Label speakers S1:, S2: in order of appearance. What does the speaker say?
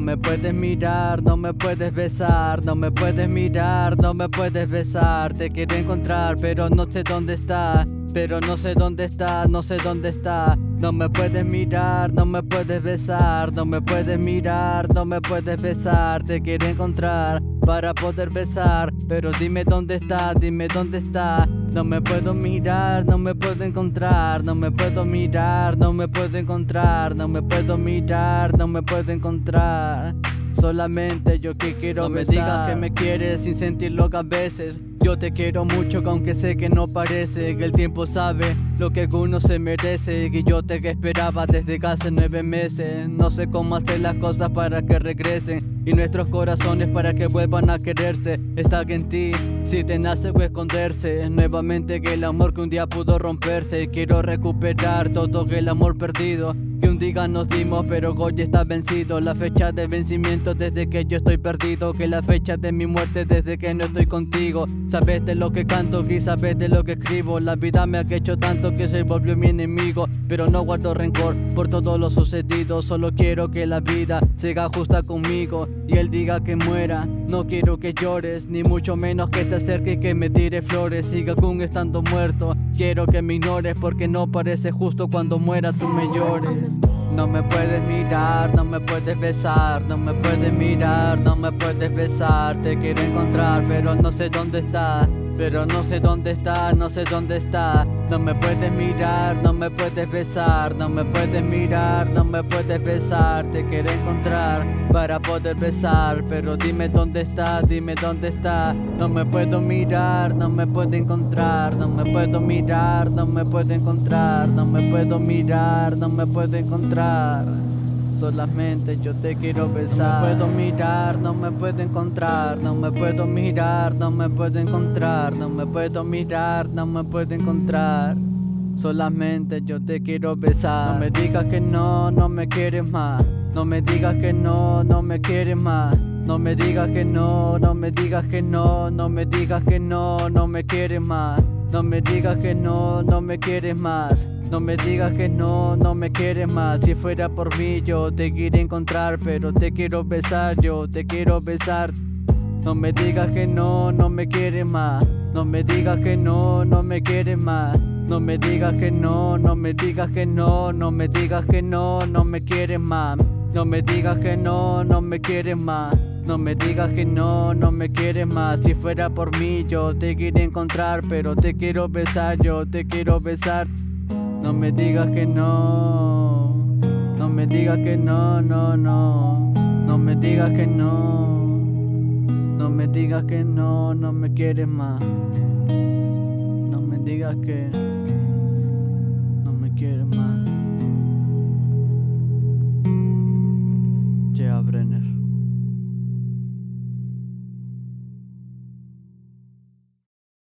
S1: me puedes mirar, no me puedes besar, no me puedes mirar, no me puedes besar. Te quiero encontrar, pero no sé dónde está. Pero no sé dónde está, no sé dónde está. No me puedes mirar, no me puedes besar, no me puedes mirar, no me puedes besar. Te quiero encontrar para poder besar, pero dime dónde está, dime dónde está. No me puedo mirar, no me puedo encontrar, no me puedo mirar, no me puedo encontrar, no me puedo mirar, no me puedo encontrar. Solamente yo que quiero no me digas que me quieres sin sentirlo a veces yo te quiero mucho, aunque sé que no parece que el tiempo sabe lo que uno se merece. Y yo te esperaba desde hace nueve meses. No sé cómo hacer las cosas para que regresen y nuestros corazones para que vuelvan a quererse. Está en ti, si te nace o esconderse. Nuevamente que el amor que un día pudo romperse. Quiero recuperar todo el amor perdido que un día nos dimos, pero hoy está vencido. La fecha de vencimiento desde que yo estoy perdido. Que la fecha de mi muerte desde que no estoy contigo. Sabes de lo que canto y sabes de lo que escribo. La vida me ha hecho tanto que se volvió mi enemigo. Pero no guardo rencor por todo lo sucedido. Solo quiero que la vida siga justa conmigo y él diga que muera. No quiero que llores, ni mucho menos que te acerques y que me tire flores. Siga con estando muerto. Quiero que me ignores porque no parece justo cuando muera tú me llores. No me puedes mirar, no me puedes besar, no me puedes mirar, no me puedes besar. Te quiero encontrar, pero no sé dónde estás. Pero no sé dónde está, no sé dónde está. No me puedes mirar, no me puedes besar, no me puedes mirar, no me puedes besar. Te quiero encontrar para poder besar, pero dime dónde está, dime dónde está. No me puedo mirar, no me puedo encontrar, no me puedo mirar, no me puedo encontrar, no me puedo mirar, no me puedo encontrar solamente yo te quiero besar. No me puedo mirar, no me puedo encontrar, no me puedo mirar, no me puedo encontrar, no me puedo mirar, no me puedo encontrar. Solamente yo te quiero besar. No me digas que no, no me quieres más. No me digas que no, no me quieres más. No me digas que no, no me digas que no, no me digas que no, no me quieres más. No me digas que no, no me quieres más. No me digas que no, no me quieres más. Si fuera por mí, yo te quiero encontrar, pero te quiero besar, yo te quiero besar. No me digas que no, no me quieres más. No me digas que no, no me quieres más. No me digas que no, no me digas que no, no me digas que no, no me quieres más. No me digas que no, no me quieres más. No me digas que no, no me quieres más. Si fuera por mí, yo te quiero encontrar, pero te quiero besar, yo te quiero besar. No me digas que no, no me digas que no, no, no, no me digas que no, no me digas que no, no me quieres más, no me digas que...